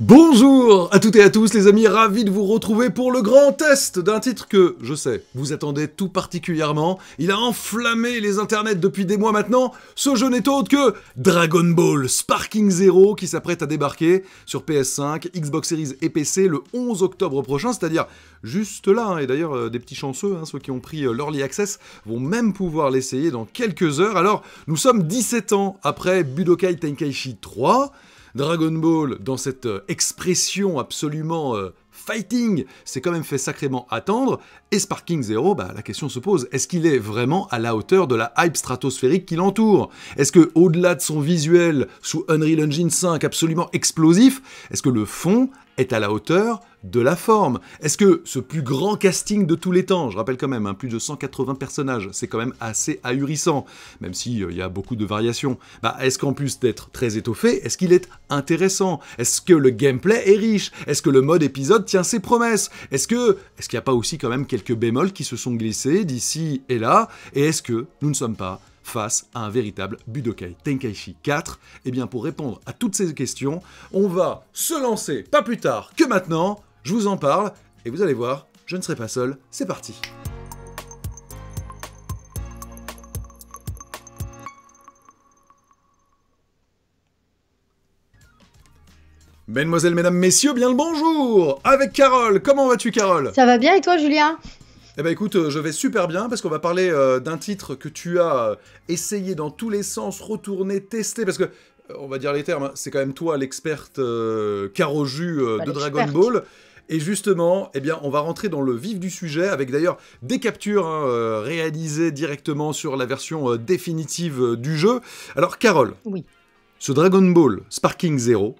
Bonjour à toutes et à tous les amis, ravi de vous retrouver pour le grand test d'un titre que, je sais, vous attendez tout particulièrement. Il a enflammé les internets depuis des mois maintenant. Ce jeu n'est autre que Dragon Ball Sparking Zero qui s'apprête à débarquer sur PS5, Xbox Series et PC le 11 octobre prochain, c'est-à-dire juste là. hein. Et d'ailleurs, euh, des petits chanceux, hein, ceux qui ont pris euh, l'Early Access, vont même pouvoir l'essayer dans quelques heures. Alors, nous sommes 17 ans après Budokai Tenkaichi 3. Dragon Ball, dans cette euh, expression absolument euh, fighting, s'est quand même fait sacrément attendre. Et Sparking Zero, bah, la question se pose, est-ce qu'il est vraiment à la hauteur de la hype stratosphérique qui l'entoure? Est-ce que, au-delà de son visuel sous Unreal Engine 5 absolument explosif, est-ce que le fond est à la hauteur de la forme. Est-ce que ce plus grand casting de tous les temps, je rappelle quand même, hein, plus de 180 personnages, c'est quand même assez ahurissant, même s'il y a beaucoup de variations, bah, est-ce qu'en plus d'être très étoffé, est-ce qu'il est intéressant? Est-ce que le gameplay est riche? Est-ce que le mode épisode tient ses promesses? Est-ce que est-ce qu'il n'y a pas aussi quand même quelques bémols qui se sont glissés d'ici et là? Et est-ce que nous ne sommes pas face à un véritable Budokai Tenkaichi 4 Eh bien, pour répondre à toutes ces questions, on va se lancer pas plus tard que maintenant. Je vous en parle et vous allez voir, je ne serai pas seul. C'est parti. Mesdemoiselles, mesdames, messieurs, bien le bonjour Avec Carole, comment vas-tu Carole? Ça va bien et toi, Julien? Eh ben écoute, euh, je vais super bien parce qu'on va parler euh, d'un titre que tu as euh, essayé dans tous les sens, retourné, testé, parce que, on va dire les termes, hein, c'est quand même toi l'experte euh, carreau jus euh, Bah, de Dragon. Ball. Et justement, eh bien, on va rentrer dans le vif du sujet avec d'ailleurs des captures hein, réalisées directement sur la version définitive du jeu. Alors, Carole, Oui. ce Dragon Ball Sparking Zero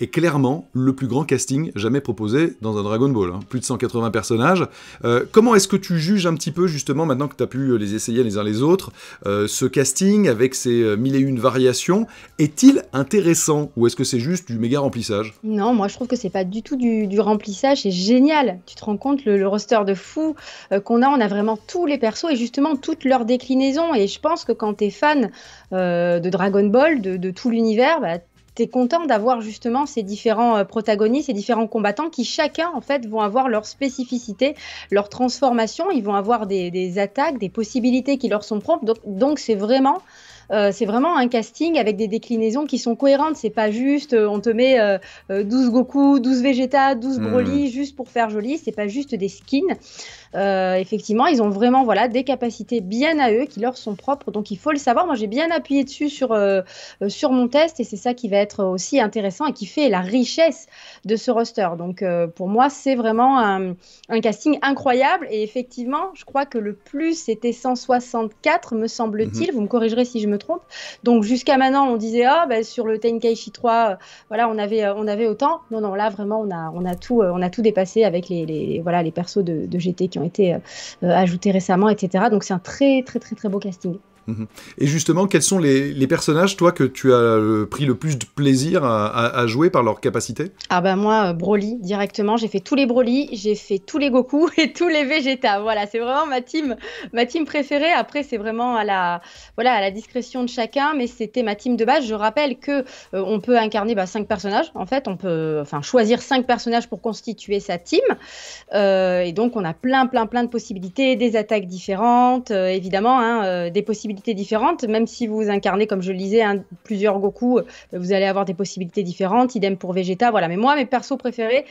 est clairement le plus grand casting jamais proposé dans un Dragon Ball. hein. Plus de 180 personnages. Euh, comment est-ce que tu juges un petit peu, justement, maintenant que tu as pu les essayer les uns les autres, euh, ce casting avec ses euh, mille et une variations? Est-il intéressant ou est-ce que c'est juste du méga remplissage? Non, moi je trouve que c'est pas du tout du, remplissage, c'est génial. Tu te rends compte le, roster de fou euh, qu'on a, on a vraiment tous les persos et justement toutes leurs déclinaisons. Et je pense que quand tu es fan euh, de Dragon Ball, de, de tout l'univers, bah, tu es content d'avoir justement ces différents euh, protagonistes, ces différents combattants qui chacun en fait vont avoir leur spécificité, leur transformation, ils vont avoir des, des attaques, des possibilités qui leur sont propres. Donc c'est vraiment euh, c'est vraiment un casting avec des déclinaisons qui sont cohérentes. C'est pas juste, euh, on te met euh, euh, 12 Goku, 12 Vegeta, 12 Mhm. Broly juste pour faire joli. C'est pas juste des skins. Euh, effectivement, ils ont vraiment voilà des capacités bien à eux qui leur sont propres. Donc il faut le savoir. Moi, j'ai bien appuyé dessus sur euh, euh, sur mon test et c'est ça qui va être aussi intéressant et qui fait la richesse de ce roster. Donc euh, pour moi, c'est vraiment un, un casting incroyable et effectivement, je crois que le plus c'était 164 me semble-t-il. Vous me corrigerez si je me trompe. Donc jusqu'à maintenant, on disait ah ben, sur le Tenkaichi 3, euh, voilà, on avait on avait autant. Non non, là vraiment on a on a tout on a tout dépassé avec les, les voilà les persos de, de GT qui ont été euh, euh, ajoutés récemment, etc. Donc c'est un très très très très beau casting. Et justement, quels sont les, personnages, toi, que tu as euh, pris le plus de plaisir à, jouer par leur capacité? Ah bah moi, euh, Broly, directement, j'ai fait tous les Broly, j'ai fait tous les Goku et tous les Vegeta. Voilà, c'est vraiment ma team, ma team préférée. Après, c'est vraiment à la, voilà, à la discrétion de chacun, mais c'était ma team de base. Je rappelle que euh, on peut incarner bah, cinq personnages. En fait, on peut, enfin, choisir cinq personnages pour constituer sa team. Et donc, on a plein, plein, plein de possibilités, des attaques différentes, évidemment, hein, des possibilités différentes. Même si vous incarnez, comme je le disais, hein, plusieurs Goku, euh, vous allez avoir des possibilités différentes. Idem pour Vegeta, voilà. Mais moi, mes persos préférés,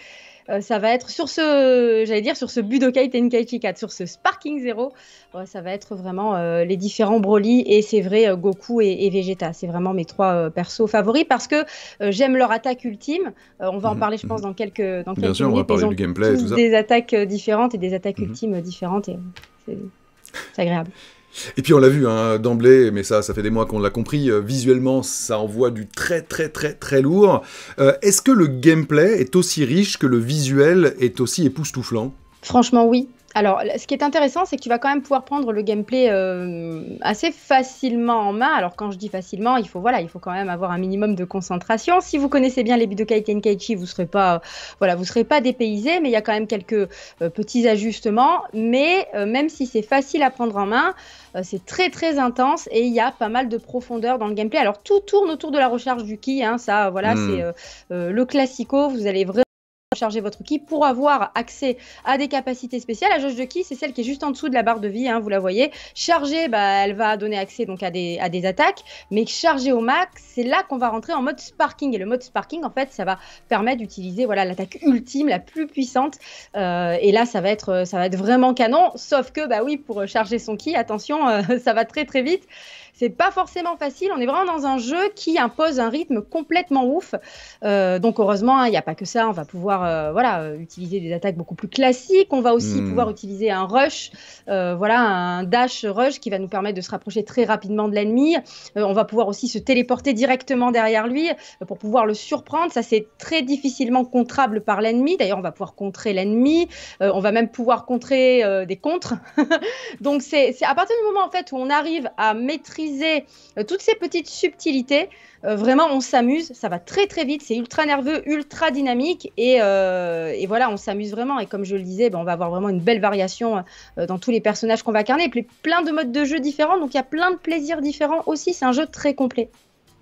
euh, ça va être sur ce, j'allais dire, sur ce Budokai Tenkaichi 4, sur ce Sparking Zero, ouais, ça va être vraiment euh, les différents Broly et c'est vrai euh, Goku et, et Vegeta. C'est vraiment mes trois euh, persos favoris parce que euh, j'aime leur attaque ultime. Euh, on va en Mhm, parler, je pense, dans quelques dans Bien quelques sûr, on va parler ils ont du gameplay et tout ça. des attaques euh, différentes et des attaques Mhm. ultimes euh, différentes et euh, c'est agréable. Et puis on l'a vu hein, d'emblée, mais ça, ça fait des mois qu'on l'a compris, euh, visuellement ça envoie du très très très très lourd. Euh, Est-ce que le gameplay est aussi riche que le visuel est aussi époustouflant? Franchement, oui. Alors, ce qui est intéressant, c'est que tu vas quand même pouvoir prendre le gameplay assez facilement en main. Alors, quand je dis facilement, il faut voilà, il faut quand même avoir un minimum de concentration. Si vous connaissez bien les Budokai Tenkaichi, vous serez pas voilà, vous serez pas dépaysé, mais il y a quand même quelques petits ajustements. Mais même si c'est facile à prendre en main, c'est très très intense et il y a pas mal de profondeur dans le gameplay. Alors, tout tourne autour de la recharge du ki. Hein, ça, voilà, hmm. c'est le classico. Vous allez vraiment charger votre ki pour avoir accès à des capacités spéciales. La jauge de ki, c'est celle qui est juste en dessous de la barre de vie, hein, vous la voyez. Chargée, bah, elle va donner accès donc à des, à des attaques, mais chargée au max, c'est là qu'on va rentrer en mode sparking. Et le mode sparking, en fait, ça va permettre d'utiliser voilà l'attaque ultime, la plus puissante. Euh, et là, ça va être, ça va être vraiment canon. Sauf que, bah oui, pour charger son ki, attention, euh, ça va très très vite. C'est pas forcément facile. On est vraiment dans un jeu qui impose un rythme complètement ouf. Euh, donc heureusement, hein, il n'y a pas que ça. On va pouvoir euh, voilà euh, utiliser des attaques beaucoup plus classiques. On va aussi hmm. pouvoir utiliser un rush, voilà un dash rush qui va nous permettre de se rapprocher très rapidement de l'ennemi. on va pouvoir aussi se téléporter directement derrière lui pour pouvoir le surprendre. Ça c'est très difficilement contrable par l'ennemi. D'ailleurs, on va pouvoir contrer l'ennemi. on va même pouvoir contrer des contres. donc c'est à partir du moment en fait où on arrive à maîtriser euh, toutes ces petites subtilités, euh, vraiment on s'amuse, ça va très très vite, c'est ultra nerveux, ultra dynamique et, euh, voilà, on s'amuse vraiment et comme je le disais, ben, on va avoir vraiment une belle variation dans tous les personnages qu'on va incarner et puis plein de modes de jeu différents, donc il y a plein de plaisirs différents aussi, c'est un jeu très complet.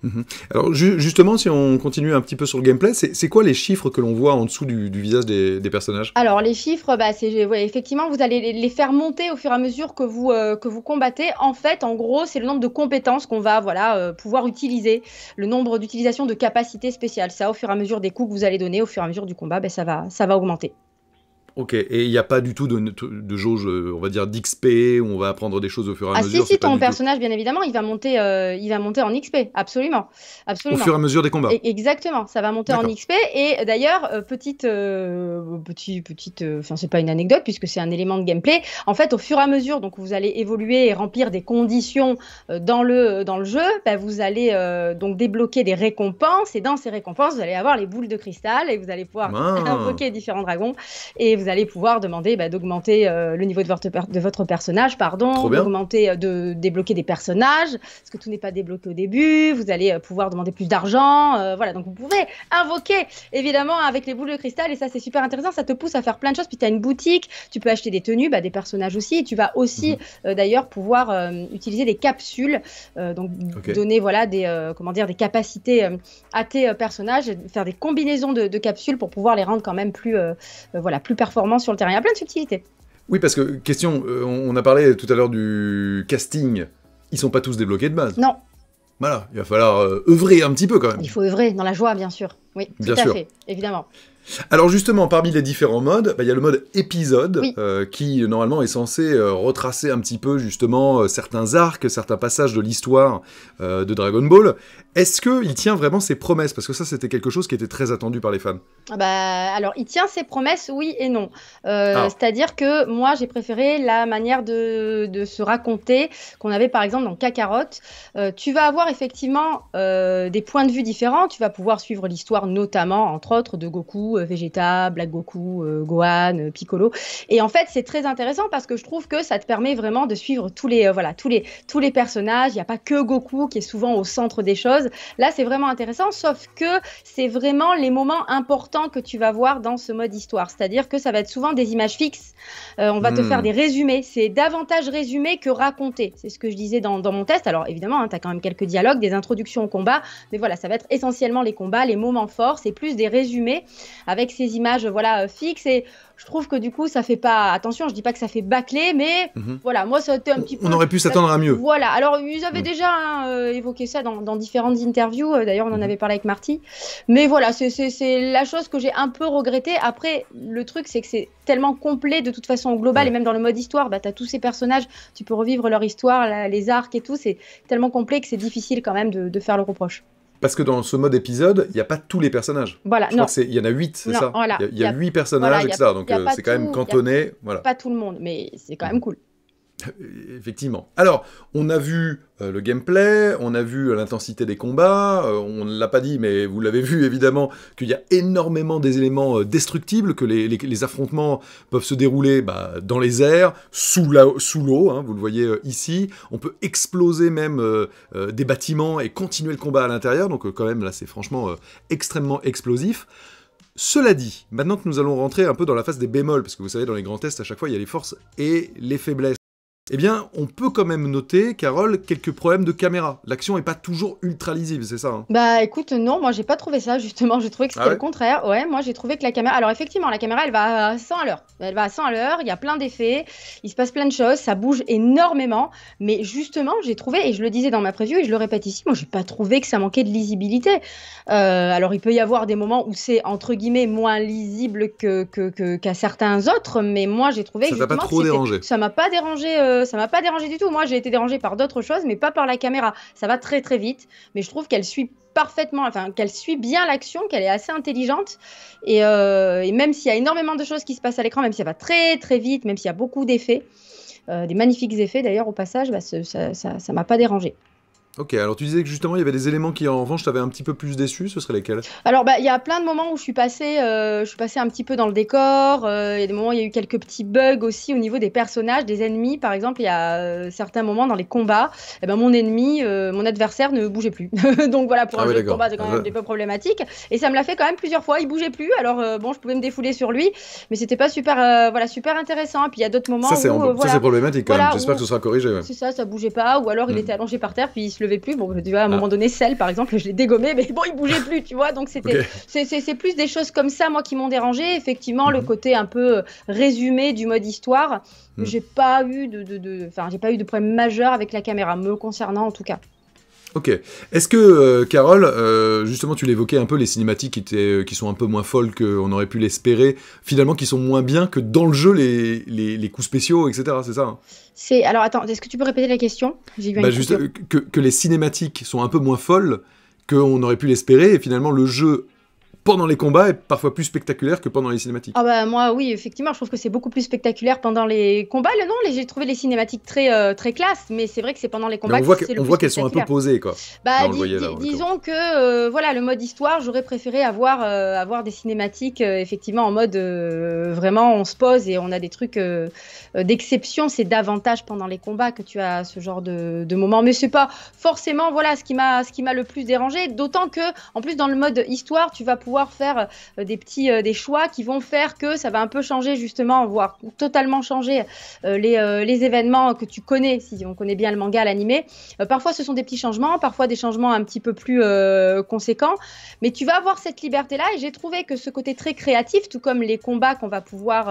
Mhm. Alors justement, si on continue un petit peu sur le gameplay, c'est quoi les chiffres que l'on voit en dessous du, visage des, personnages? Alors les chiffres, bah, c'est effectivement, vous allez les faire monter au fur et à mesure que vous, euh, que vous combattez. En fait, en gros, c'est le nombre de compétences qu'on va voilà, euh, pouvoir utiliser, le nombre d'utilisations de capacités spéciales. Ça, au fur et à mesure des coups que vous allez donner, au fur et à mesure du combat, bah, ça, va, ça va augmenter. Ok, et il n'y a pas du tout de, de, jauge, on va dire d'XP, où on va apprendre des choses au fur et à mesure. Ah si, si, ton personnage, bien évidemment, il va, monter, euh, il va monter en XP, absolument, absolument. Au fur et à mesure des combats. exactement, ça va monter en XP. Et d'ailleurs, euh, petite, euh, petit, petite, enfin c'est pas une anecdote puisque c'est un élément de gameplay. En fait, au fur et à mesure, donc vous allez évoluer et remplir des conditions dans le dans le jeu, bah, vous allez donc débloquer des récompenses et dans ces récompenses, vous allez avoir les boules de cristal et vous allez pouvoir ah. invoquer différents dragons et vous vous allez pouvoir demander bah, d'augmenter euh, le niveau de votre, de votre personnage, pardon, d'augmenter, euh, de débloquer des personnages, parce que tout n'est pas débloqué au début. Vous allez euh, pouvoir demander plus d'argent, voilà. Donc vous pouvez invoquer évidemment avec les boules de cristal et ça c'est super intéressant. Ça te pousse à faire plein de choses. Puis tu as une boutique, tu peux acheter des tenues, bah, des personnages aussi. Et tu vas aussi mhm. d'ailleurs pouvoir utiliser des capsules, donc donner voilà des comment dire des capacités à tes personnages, faire des combinaisons de, de, capsules pour pouvoir les rendre quand même plus voilà plus performants sur le terrain. Il y a plein de subtilités. Oui, parce que, question, euh, on a parlé tout à l'heure du casting. Ils sont pas tous débloqués de base. Non. Voilà, il va falloir euh, œuvrer un petit peu quand même. Il faut œuvrer dans la joie, bien sûr. Oui, tout à fait, évidemment. Alors justement, parmi les différents modes, bah, il y a le mode épisode euh, qui normalement est censé euh, retracer un petit peu justement euh, certains arcs, certains passages de l'histoire de Dragon Ball. Est-ce qu'il tient vraiment ses promesses? Parce que ça, c'était quelque chose qui était très attendu par les fans. Ah bah, alors, il tient ses promesses, oui et non. Ah. C'est-à-dire que moi, j'ai préféré la manière de, de se raconter qu'on avait par exemple dans Kakarot. tu vas avoir effectivement des points de vue différents. Tu vas pouvoir suivre l'histoire notamment, entre autres, de Goku, euh, Vegeta, Black Goku, euh, Gohan, euh, Piccolo. Et en fait, c'est très intéressant parce que je trouve que ça te permet vraiment de suivre tous les, voilà, tous les, tous les personnages. Il n'y a pas que Goku qui est souvent au centre des choses. Là, c'est vraiment intéressant, sauf que c'est vraiment les moments importants que tu vas voir dans ce mode histoire. C'est-à-dire que ça va être souvent des images fixes. on va te hmm. faire des résumés. C'est davantage résumé que raconté. C'est ce que je disais dans, mon test. Alors évidemment, hein, tu as quand même quelques dialogues, des introductions au combat, mais voilà, ça va être essentiellement les combats, les moments forts. C'est plus des résumés avec ces images voilà euh, fixes. Et je trouve que du coup ça fait pas attention je dis pas que ça fait bâcler mais mhm. voilà moi ça a été un petit peu on aurait pu s'attendre à mieux. Voilà. Alors ils avaient mhm. déjà hein, euh, évoqué ça dans, différentes interviews. Euh, d'ailleurs on en mhm. avait parlé avec Marty. Mais voilà c'est la chose que j'ai un peu regretté après le truc c'est que c'est tellement complet de toute façon au global et même dans le mode histoire. Bah, tu as tous ces personnages tu peux revivre leur histoire les arcs et tout. C'est tellement complet que c'est difficile quand même de faire le reproche parce que dans ce mode épisode, il n'y a pas tous les personnages. Voilà, non. il y en a 8, c'est ça? Il y a, 8 personnages, etc. donc euh, c'est quand même cantonné. Voilà. Pas tout le monde, mais c'est quand même cool. Effectivement. Alors, on a vu euh, le gameplay, on a vu l'intensité des combats, euh, on ne l'a pas dit, mais vous l'avez vu évidemment, qu'il y a énormément des euh, destructibles, que les, affrontements peuvent se dérouler bah, dans les airs, sous l'eau, hein, vous le voyez ici. On peut exploser même des bâtiments et continuer le combat à l'intérieur, donc quand même là c'est franchement extrêmement explosif. Cela dit, maintenant que nous allons rentrer un peu dans la phase des bémols, parce que vous savez, dans les grands tests, à chaque fois, il y a les forces et les faiblesses eh bien, on peut quand même noter, Carole, quelques problèmes de caméra. L'action n'est pas toujours ultra lisible, c'est ça hein? Bah écoute, non, moi j'ai pas trouvé ça, justement. J'ai trouvé que c'était ah le contraire. Ouais, moi j'ai trouvé que la caméra. Alors effectivement, la caméra elle va à 100 à l'heure. Elle va à 100 à l'heure, il y a plein d'effets, il se passe plein de choses, ça bouge énormément. Mais justement, j'ai trouvé, et je le disais dans ma preview et je le répète ici, moi j'ai pas trouvé que ça manquait de lisibilité. Euh, alors il peut y avoir des moments où c'est entre guillemets moins lisible que, qu'à certains autres, mais moi j'ai trouvé. Ça t'a pas trop dérangé? Ça m'a pas dérangé. Euh, ça m'a pas dérangé du tout. Moi, j'ai été dérangée par d'autres choses, mais pas par la caméra. Ça va très très vite, mais je trouve qu'elle suit parfaitement, enfin qu'elle suit bien l'action, qu'elle est assez intelligente. Et, euh, même s'il y a énormément de choses qui se passent à l'écran, même si ça va très très vite, même s'il y a beaucoup d'effets, euh, des magnifiques effets d'ailleurs au passage, bah, ça ça m'a pas dérangé. Ok, alors tu disais que justement il y avait des éléments qui en revanche t'avaient un petit peu plus déçu, ce seraient lesquels? Alors bah il y a plein de moments où je suis passée, euh, je suis passée un petit peu dans le décor, euh, il y a des moments où il y a eu quelques petits bugs aussi au niveau des personnages, des ennemis. Par exemple, il y a euh, certains moments dans les combats, eh ben mon ennemi, mon adversaire ne bougeait plus. Donc voilà, pour un ah jeu de combat c'est quand même un peu problématique, et ça me l'a fait quand même plusieurs fois, il bougeait plus, alors bon je pouvais me défouler sur lui, mais c'était pas super, voilà, super intéressant, et puis il y a d'autres moments ça, où... ça c'est problématique quand même, j'espère que ce sera corrigé. C'est ça, ça bougeait pas, ou alors il mm. était allongé par terre puis il se levait plus, bon tu vois, à un ah. moment donné, celle, par exemple, je l'ai dégommé, mais bon, il bougeait plus, tu vois. Donc, c'était, c'est plus des choses comme ça, moi, qui m'ont dérangé. Effectivement, le mhm. côté un peu euh, résumé du mode histoire. Mhm. J'ai pas eu de, enfin, j'ai pas eu de problème majeur avec la caméra, me concernant en tout cas. Ok. Est-ce que, euh, Carole, euh, justement, tu l'évoquais un peu, les cinématiques qui, étaient, qui sont un peu moins folles qu'on aurait pu l'espérer, finalement, qui sont moins bien que dans le jeu, les, les, coups spéciaux, etc. C'est ça hein? C'est Alors, attends, est-ce que tu peux répéter la question? Bah, juste, que, que, les cinématiques sont un peu moins folles qu'on aurait pu l'espérer, et finalement, le jeu pendant les combats est parfois plus spectaculaire que pendant les cinématiques. Ah bah moi oui effectivement je trouve que c'est beaucoup plus spectaculaire pendant les combats. Le non j'ai trouvé les cinématiques très euh, très classe mais c'est vrai que c'est pendant les combats. on voit, on voit qu'elles sont un peu posées quoi. Bah disons que euh, voilà le mode histoire j'aurais préféré avoir euh, avoir des cinématiques effectivement en mode vraiment on se pose et on a des trucs d'exception. C'est davantage pendant les combats que tu as ce genre de, de moments mais c'est pas forcément voilà ce qui m'a ce qui m'a le plus dérangé. D'autant que en plus dans le mode histoire tu vas pouvoir faire euh, des petits euh, des choix qui vont faire que ça va un peu changer justement, voire totalement changer euh, les, les événements que tu connais, si on connaît bien le manga, l'animé. parfois ce sont des petits changements, parfois des changements un petit peu plus conséquents, mais tu vas avoir cette liberté-là et j'ai trouvé que ce côté très créatif, tout comme les combats qu'on va pouvoir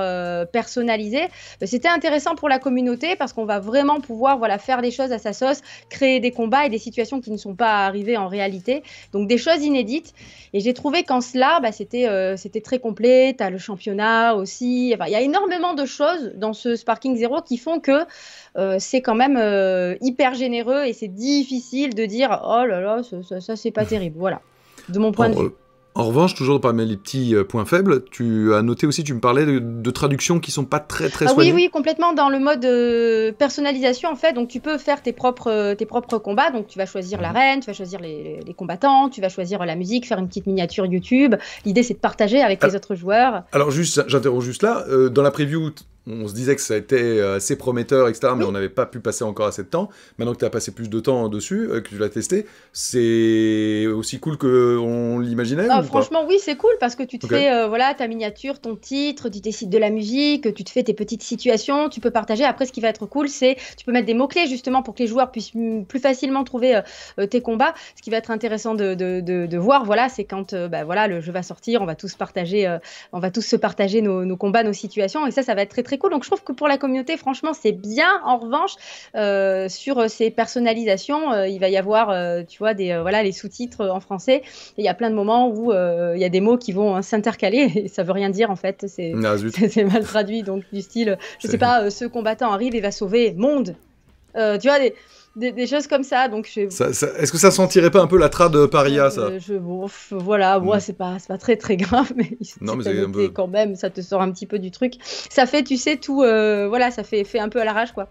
personnaliser, c'était intéressant pour la communauté parce qu'on va vraiment pouvoir voilà, faire des choses à sa sauce, créer des combats et des situations qui ne sont pas arrivées en réalité. Donc des choses inédites. Et j'ai trouvé qu'en là, bah, c'était euh, c'était très complet. Tu as le championnat aussi. il y a énormément de choses dans ce Sparking Zero qui font que euh, c'est quand même euh, hyper généreux et c'est difficile de dire oh là là, ça, ça, c'est pas terrible. Voilà, de mon point de vue. En revanche, toujours parmi les petits euh, points faibles, tu as noté aussi, tu me parlais de, traductions qui sont pas très très ah, Oui, oui, complètement dans le mode euh, personnalisation en fait. Donc tu peux faire tes propres euh, tes propres combats. Donc tu vas choisir la reine, tu vas choisir les, combattants, tu vas choisir la musique, faire une petite miniature YouTube. L'idée c'est de partager avec les autres joueurs. Alors juste, j'interroge juste là. dans la preview, on se disait que ça été euh, assez prometteur, etc., mais on n'avait pas pu passer encore assez de temps. Maintenant que tu as passé plus de temps dessus, euh, que tu l'as testé, c'est aussi cool qu'on l'imaginait ah, Franchement, oui, c'est cool parce que tu te fais euh, voilà, ta miniature, ton titre, tu décides de la musique, tu te fais tes petites situations, tu peux partager. Après, ce qui va être cool, c'est tu peux mettre des mots-clés justement pour que les joueurs puissent plus facilement trouver tes combats. Ce qui va être intéressant de, de, de, voir, voilà, c'est quand bah, voilà, le jeu va sortir, on va tous partager, on va tous se partager nos, nos, combats, nos situations, et ça, ça va être très très cool. Donc je trouve que pour la communauté, franchement, c'est bien. En revanche, euh, sur euh, ces personnalisations, euh, il va y avoir, tu vois, des voilà les sous-titres en français. Il y a plein de moments où il y a des mots qui vont s'intercaler et ça veut rien dire en fait. C'est ah, mal traduit. Donc du style, je sais pas, ce combattant arrive et va sauver monde. tu vois des des, choses comme ça. Donc, Est-ce que ça sentirait pas un peu la trade paria, ça? je, Voilà, moi, mm. c'est pas, pas très très grave, mais, non, mais un quand même, ça te sort un petit peu du truc. Ça fait, tu sais, tout, euh, voilà, ça fait, fait un peu à l'arrache, quoi.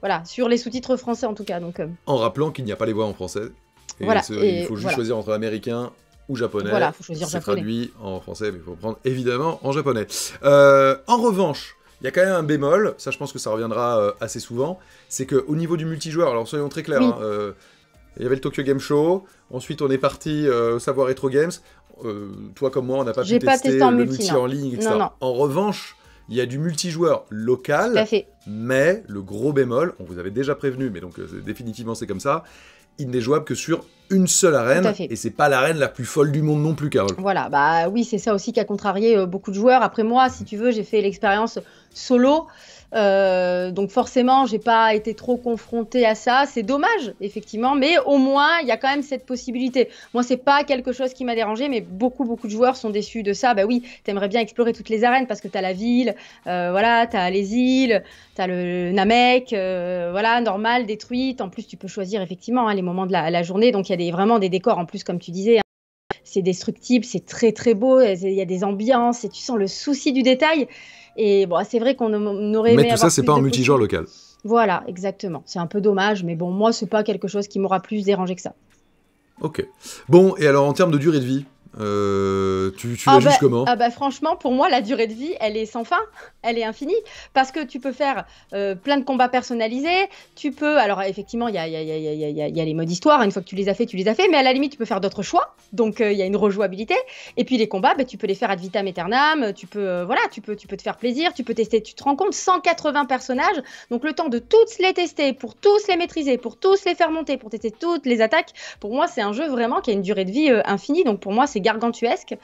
Voilà, sur les sous-titres français en tout cas. Donc, En rappelant qu'il n'y a pas les voix en français. voilà, il faut juste choisir entre américain ou japonais. Voilà, faut choisir japonais. traduit en français, mais il faut prendre évidemment en japonais. en revanche, il y a quand même un bémol, ça je pense que ça reviendra assez souvent, c'est qu'au niveau du multijoueur, alors soyons très clairs, hein, il y avait le Tokyo Game Show, ensuite on est parti au Savoir Retro Games, euh, toi comme moi, on n'a pas pu tester le multi, en ligne, etc. En revanche, il y a du multijoueur local, mais le gros bémol, on vous avait déjà prévenu, mais donc euh, définitivement c'est comme ça, il n'est jouable que sur une seule arène, et c'est pas l'arène la plus folle du monde non plus, Carole. Voilà, bah oui, c'est ça aussi qui a contrarié euh, beaucoup de joueurs. Après moi, si tu veux, j'ai fait l'expérience solo. Euh, donc forcément, j'ai pas été trop confrontée à ça. C'est dommage, effectivement, mais au moins, il y a quand même cette possibilité. Moi, c'est pas quelque chose qui m'a dérangé, mais beaucoup, beaucoup de joueurs sont déçus de ça. Bah oui, t'aimerais bien explorer toutes les arènes parce que t'as la ville, euh, voilà, t'as les îles, t'as le Namek, euh, voilà, normal, détruite. En plus, tu peux choisir effectivement hein, les moments de la, journée. Donc il y a des, vraiment des décors en plus, comme tu disais. Hein. C'est destructible, c'est très très beau, il y a des ambiances et tu sens le souci du détail. Et bon, c'est vrai qu'on aurait aimé. Mais tout ça, c'est pas un multijoueur local. Voilà, exactement. C'est un peu dommage, mais bon, moi, c'est pas quelque chose qui m'aura plus dérangé que ça. Ok. Bon, et alors en termes de durée de vie, euh, tu, tu ah la bah, comment ah bah Franchement, pour moi, la durée de vie, elle est sans fin, elle est infinie, parce que tu peux faire euh, plein de combats personnalisés, tu peux, alors effectivement, il y a, y, a, y, a, y a, les modes histoire, une fois que tu les as fait, tu les as fait, mais à la limite, tu peux faire d'autres choix, donc euh, il y a une rejouabilité, et puis les combats, bah, tu peux les faire ad vitam aeternam, tu peux, voilà, tu peux, tu peux te faire plaisir, tu peux tester, tu te rends compte, 180 personnages, donc le temps de tous les tester, pour tous les maîtriser, pour tous les faire monter, pour tester toutes les attaques, pour moi, c'est un jeu vraiment qui a une durée de vie infinie, donc pour moi, c'est gargantuesque.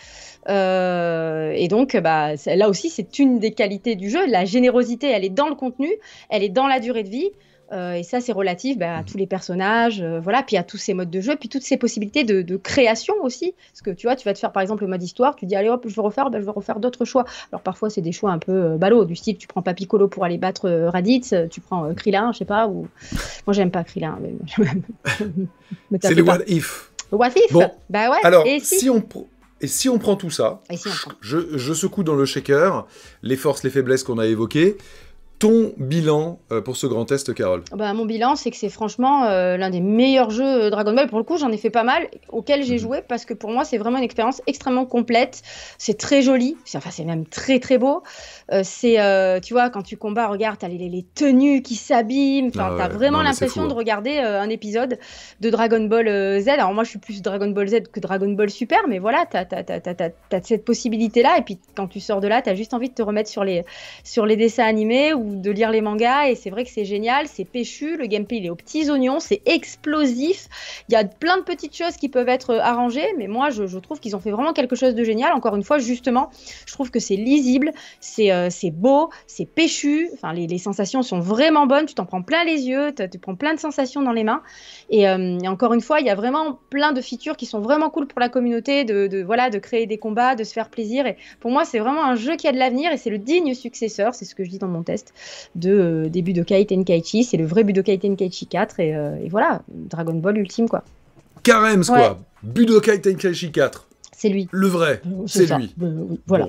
Euh, et donc, bah, là aussi, c'est une des qualités du jeu. La générosité, elle est dans le contenu, elle est dans la durée de vie. Euh, et ça, c'est relatif bah, à tous les personnages, euh, voilà, puis à tous ces modes de jeu, puis toutes ces possibilités de, création aussi. Parce que tu vois, tu vas te faire par exemple le mode histoire, tu dis allez hop, je veux refaire, bah, je veux refaire d'autres choix. Alors parfois, c'est des choix un peu euh, ballots, du style tu prends pas Piccolo pour aller battre Raditz, tu prends Krillin, je sais pas, ou. Moi, j'aime pas Krillin. c'est le what if. Bon. Bah ouais. Alors, si, on. Et si on prend tout ça, Je, je, secoue dans le shaker les forces, les faiblesses qu'on a évoquées. Ton bilan euh, pour ce grand test, Carole? Bah, Mon bilan, c'est que c'est franchement euh, l'un des meilleurs jeux euh, Dragon Ball. Pour le coup, j'en ai fait pas mal, auxquels j'ai mhm. joué, parce que pour moi, c'est vraiment une expérience extrêmement complète. C'est très joli, enfin, c'est même très très beau. c'est, tu vois, quand tu combats, regarde, t'as les, les, tenues qui s'abîment. Enfin, ah t'as vraiment l'impression de hein. regarder un épisode de Dragon Ball Z. Alors moi, je suis plus Dragon Ball Z que Dragon Ball Super, mais voilà, t'as as, cette possibilité-là. Et puis, quand tu sors de là, t'as juste envie de te remettre sur les, sur les dessins animés ou de lire les mangas et c'est vrai que c'est génial, c'est péchu, le gameplay il est aux petits oignons, c'est explosif, il y a plein de petites choses qui peuvent être euh, arrangées, mais moi je, trouve qu'ils ont fait vraiment quelque chose de génial. Encore une fois, justement, je trouve que c'est lisible, c'est euh, beau, c'est péchu, enfin les, sensations sont vraiment bonnes, tu t'en prends plein les yeux, tu prends plein de sensations dans les mains. Et, euh, et, encore une fois, il y a vraiment plein de features qui sont vraiment cool pour la communauté, de, de voilà, de créer des combats, de se faire plaisir. Et pour moi c'est vraiment un jeu qui a de l'avenir et c'est le digne successeur, c'est ce que je dis dans mon test de euh, début de Budokai Tenkaichi. C'est le vrai Budokai Tenkaichi 4 et, euh, et, voilà, Dragon Ball ultime quoi. Karems quoi, Budokai Tenkaichi 4. C'est lui. Le vrai, c'est lui. voilà.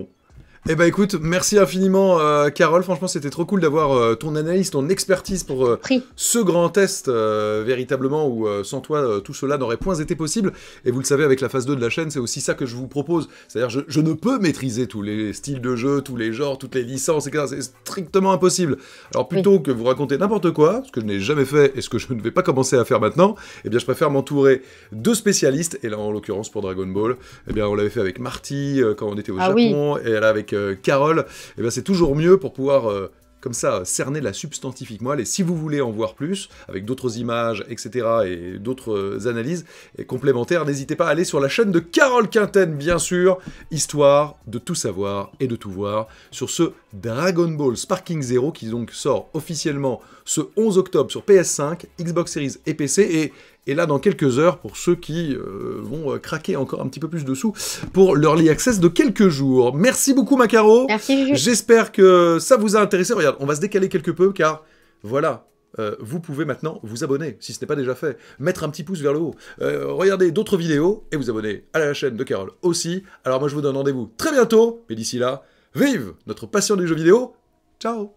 Eh ben écoute, merci infiniment euh, Carole, franchement c'était trop cool d'avoir euh, ton analyse, ton expertise pour euh, ce grand test véritablement où sans toi tout cela n'aurait point été possible. Et vous le savez avec la phase 2 de la chaîne, c'est aussi ça que je vous propose. C'est-à-dire je, je, ne peux maîtriser tous les styles de jeu, tous les genres, toutes les licences, etc. C'est strictement impossible. Alors plutôt que vous raconter n'importe quoi, ce que je n'ai jamais fait et ce que je ne vais pas commencer à faire maintenant, eh bien je préfère m'entourer de spécialistes. Et là en l'occurrence pour Dragon Ball, eh bien on l'avait fait avec Marty quand on était au ah Japon, et là avec Carole, et eh ben c'est toujours mieux pour pouvoir euh, comme ça cerner la substantifique moelle. Et si vous voulez en voir plus, avec d'autres images, etc., et d'autres euh, analyses complémentaires, n'hésitez pas à aller sur la chaîne de Carole Quinten, bien sûr, histoire de tout savoir et de tout voir sur ce Dragon Ball Sparking Zero qui donc sort officiellement ce 11 octobre sur PS5, Xbox Series et PC. Et et là, dans quelques heures, pour ceux qui euh, vont euh, craquer encore un petit peu plus dessous pour l'Early Access de quelques jours. Merci beaucoup, Macaro. Merci, J'espère que ça vous a intéressé. Regarde, on va se décaler quelque peu, car voilà, euh, vous pouvez maintenant vous abonner, si ce n'est pas déjà fait, mettre un petit pouce vers le haut, regarder d'autres vidéos et vous abonner à la chaîne de Carole aussi. Alors moi je vous donne rendez-vous très bientôt, mais d'ici là, vive notre passion du jeu vidéo. Ciao